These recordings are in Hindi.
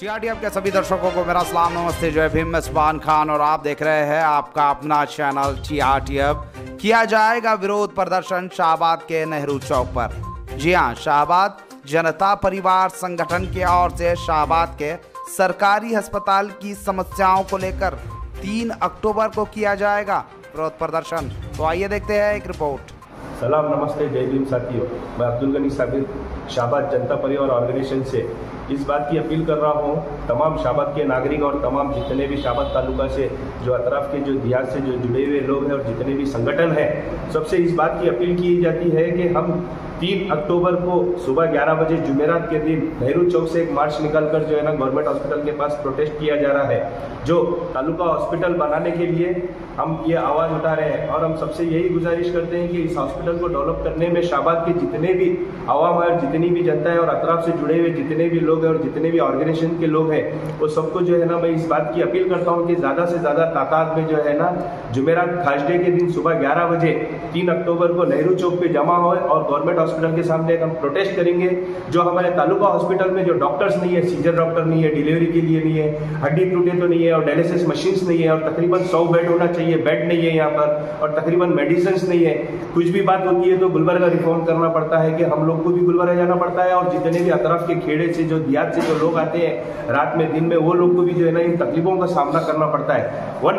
टीआरटीएफ के सभी दर्शकों को मेरा सलाम, नमस्ते। जय भीम मैं खान और आप देख रहे हैं आपका अपना चैनल टीआरटीएफ किया जाएगा विरोध प्रदर्शन शाहबाद के नेहरू चौक पर। जी हाँ, शाहबाद जनता परिवार संगठन की ओर से शाहबाद के सरकारी अस्पताल की समस्याओं को लेकर 3 अक्टूबर को किया जाएगा विरोध प्रदर्शन। तो आइए देखते हैं एक रिपोर्ट। सलाम, नमस्ते। जय भीम साथियों। मैं अब्दुल गनी साबिर शाहबाद जनता परिवार ऑर्गेनाइजेशन से इस बात की अपील कर रहा हूँ, तमाम शाहबाद के नागरिक और तमाम जितने भी शाहबाद तालुका से, जो अतराफ के, जो दिहात से, जो जुड़े हुए लोग हैं और जितने भी संगठन हैं, सबसे इस बात की अपील की जाती है कि हम तीन अक्टूबर को सुबह 11 बजे जुमेरात के दिन नेहरू चौक से एक मार्च निकालकर जो है ना गवर्नमेंट हॉस्पिटल के पास प्रोटेस्ट किया जा रहा है, जो तालुका हॉस्पिटल बनाने के लिए हम ये आवाज़ उठा रहे हैं। और हम सबसे यही गुजारिश करते हैं कि इस हॉस्पिटल को डेवलप करने में शाहबाद के जितने भी आवाम है जितनी भी जनता है और अतराफ से जुड़े हुए जितने भी लोग हैं और जितने भी ऑर्गेनाइजेशन के लोग हैं, वो सबको जो है ना मैं इस बात की अपील करता हूँ कि ज़्यादा से ज़्यादा तादाद में जो है ना जुमेरात थर्सडे के दिन सुबह ग्यारह बजे, तीन अक्टूबर को नेहरू चौक पे जमा हो और गवर्नमेंट हॉस्पिटल के सामने हम प्रोटेस्ट करेंगे, जो हमारे तालुका हॉस्पिटल में जो डॉक्टर्स नहीं है सीजर डॉक्टर नहीं है डिलीवरी के लिए नहीं है, हड्डी टूटे तो नहीं है और डायलिसिस मशीन नहीं है और तकरीबन सौ बेड होना चाहिए, बेड नहीं है यहाँ पर और तकरीबन मेडिसिन नहीं है। कुछ भी बात होती है तो गुलबर्गा रिफॉर्म करना पड़ता है कि हम लोग को भी गुलबर्गा जाना पड़ता है और जितने भी अतराफ के खेड़े से जो दियात से जो लोग आते हैं रात में दिन में वो लोग को भी जो है ना इन तकलीफों का सामना करना पड़ता है वन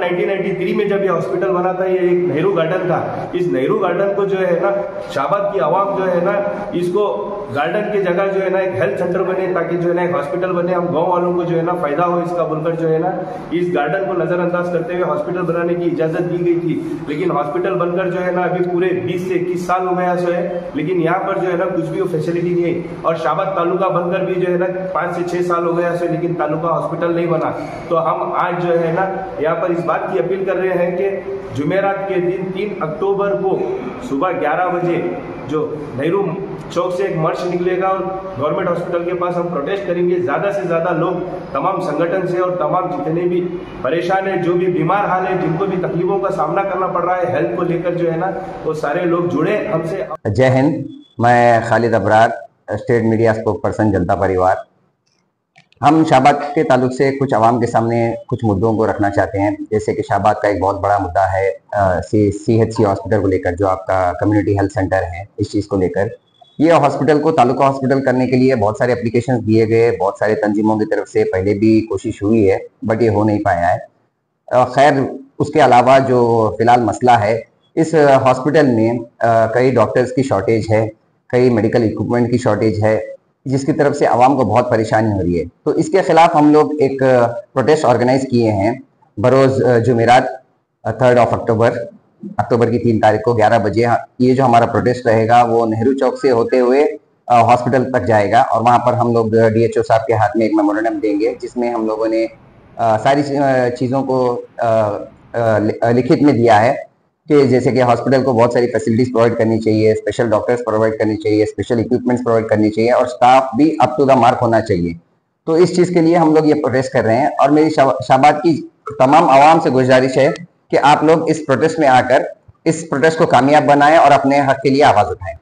में जब ये हॉस्पिटल बना था ये एक नेहरू गार्डन था इस नेहरू गार्डन को जो है ना शाहबाद की आवाम जो है ना इसको गार्डन की जगह जो है ना एक हेल्थ सेंटर बने ताकि जो है ना एक हॉस्पिटल बने हम गाँव वालों को जो है ना फ़ायदा हो इसका बोलकर जो है ना इस गार्डन को नजरअंदाज करते हुए हॉस्पिटल बनाने की इजाज़त दी गई थी लेकिन हॉस्पिटल बनकर जो है ना अभी पूरे बीस से इक्कीस साल हो गया सो है लेकिन यहाँ पर जो है ना कुछ भी फैसिलिटी नहीं है और शाबाद तालुका बनकर भी जो है ना पाँच से छह साल हो गया सो लेकिन तालुका हॉस्पिटल नहीं बना। तो हम आज जो है ना, यहाँ पर इस बात की अपील कर रहे हैं कि जुमेरात के दिन तीन अक्टूबर को सुबह ग्यारह बजे जो नेहरू चौक से एक मार्च निकलेगा और गवर्नमेंट हॉस्पिटल के पास हम प्रोटेस्ट करेंगे। ज़्यादा से ज़्यादा लोग, तमाम संगठन से और तमाम जितने भी परेशान है, जो भी बीमार हाल है, जिनको भी तकलीफों का सामना करना पड़ रहा है हेल्थ को लेकर जो है ना, वो सारे लोग जुड़े हमसे। जय हिंद, मैं Khalid Abrar state media spokesperson Janata Parivar. हम शाहबाद के ताल्लुक से कुछ आवाम के सामने कुछ मुद्दों को रखना चाहते हैं। जैसे कि शाहबाद का एक बहुत बड़ा मुद्दा है सी एच सी हॉस्पिटल को लेकर, जो आपका कम्युनिटी हेल्थ सेंटर है, इस चीज़ को लेकर। ये हॉस्पिटल को, तालुका हॉस्पिटल करने के लिए बहुत सारे एप्लीकेशन दिए गए, बहुत सारे तंजीमों की तरफ़ से पहले भी कोशिश हुई है बट ये हो नहीं पाया है। खैर, उसके अलावा जो फ़िलहाल मसला है, इस हॉस्पिटल में कई डॉक्टर्स की शॉर्टेज है, कई मेडिकल इक्विपमेंट की शॉर्टेज है जिसकी तरफ़ से आवाम को बहुत परेशानी हो रही है। तो इसके खिलाफ हम लोग एक प्रोटेस्ट ऑर्गेनाइज किए हैं बरोज़ जुमेरात थर्ड ऑफ़ अक्टूबर अक्टूबर की तीन तारीख को 11 बजे। ये जो हमारा प्रोटेस्ट रहेगा वो नेहरू चौक से होते हुए हॉस्पिटल तक जाएगा और वहाँ पर हम लोग डीएचओ साहब के हाथ में एक मेमोरेंडम देंगे जिसमें हम लोगों ने आ, सारी चीज़ों को आ, लिखित में दिया है। कि जैसे कि हॉस्पिटल को बहुत सारी फैसिलिटीज़ प्रोवाइड करनी चाहिए स्पेशल डॉक्टर्स प्रोवाइड करनी चाहिए स्पेशल इक्विपमेंट्स प्रोवाइड करनी चाहिए और स्टाफ भी अप टू द मार्क होना चाहिए। तो इस चीज़ के लिए हम लोग ये प्रोटेस्ट कर रहे हैं और मेरी शाबाद की तमाम आवाम से गुजारिश है कि आप लोग इस प्रोटेस्ट में आकर इस प्रोटेस्ट को कामयाब बनाएँ और अपने हक के लिए आवाज़ उठाएँ।